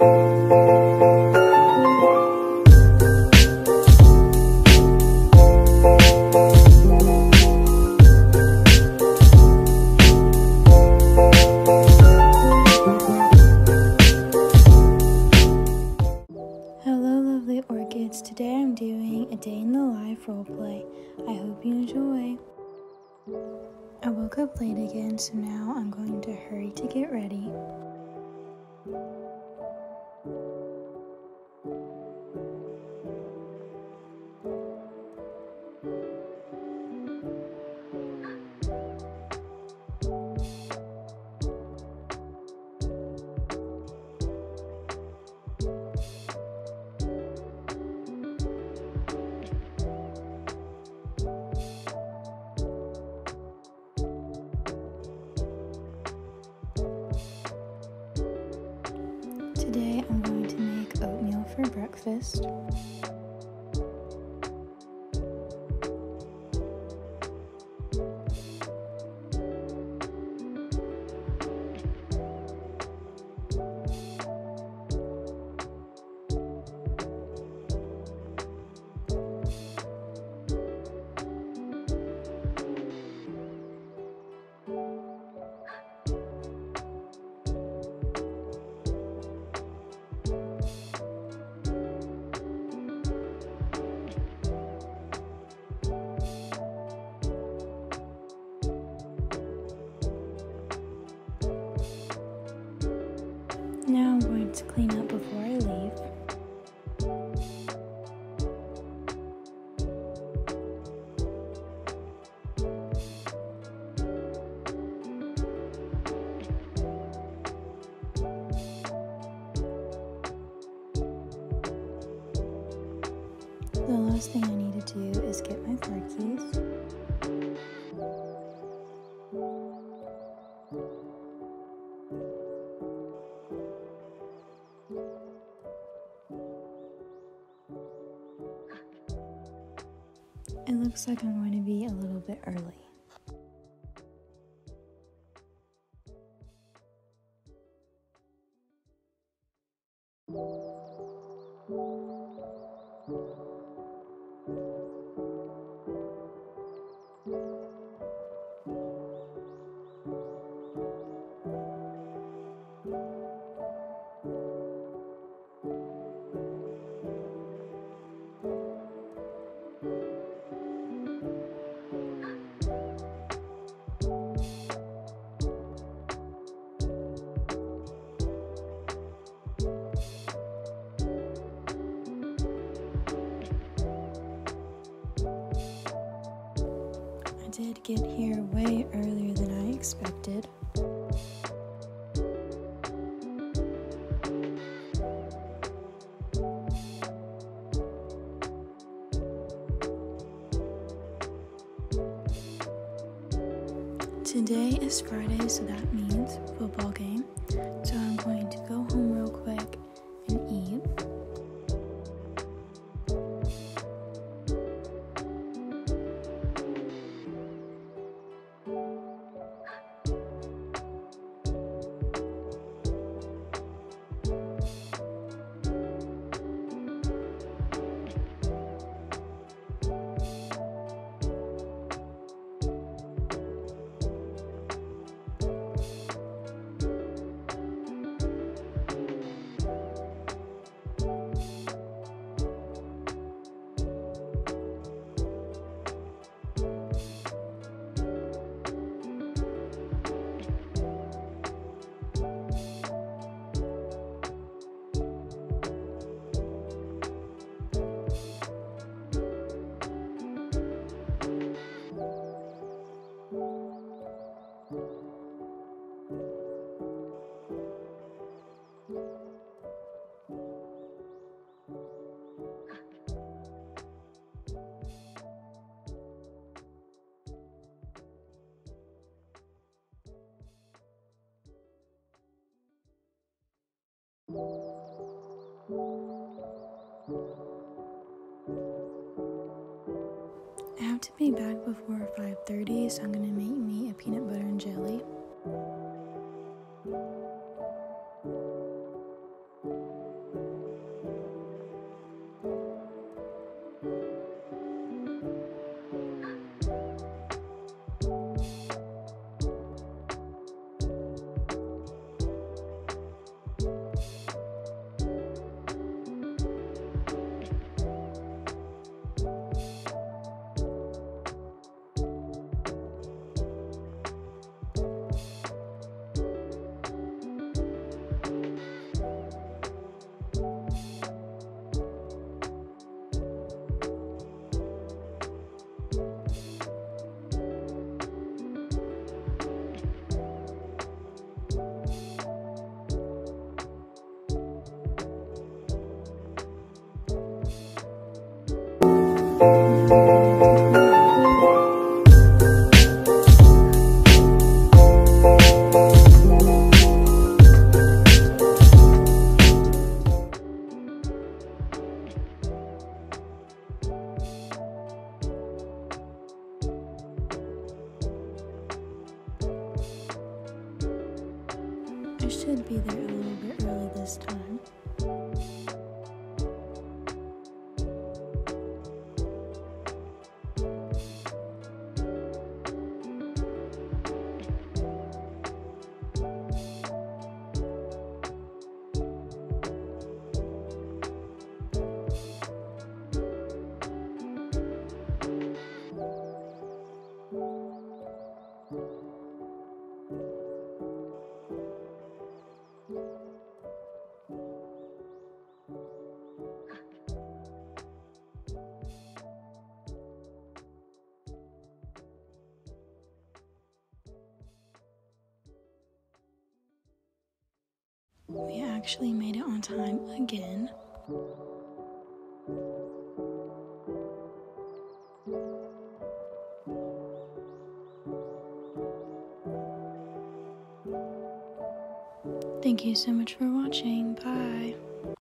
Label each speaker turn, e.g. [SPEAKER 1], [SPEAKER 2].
[SPEAKER 1] Hello, lovely orchids. Today I'm doing a day in the life roleplay. I hope you enjoy. I woke up late again, so now I'm going to hurry to get ready. Today I'm going to make oatmeal for breakfast. The last thing I need to do is get my car keys. It looks like I'm going to be a little bit early. I did get here way earlier than I expected. Today is Friday, so that means football game. So I'm going be back before 5:30, so I'm gonna make me a peanut butter and jelly. I should be there a little bit early this time. We actually made it on time again. Thank you so much for watching. Bye.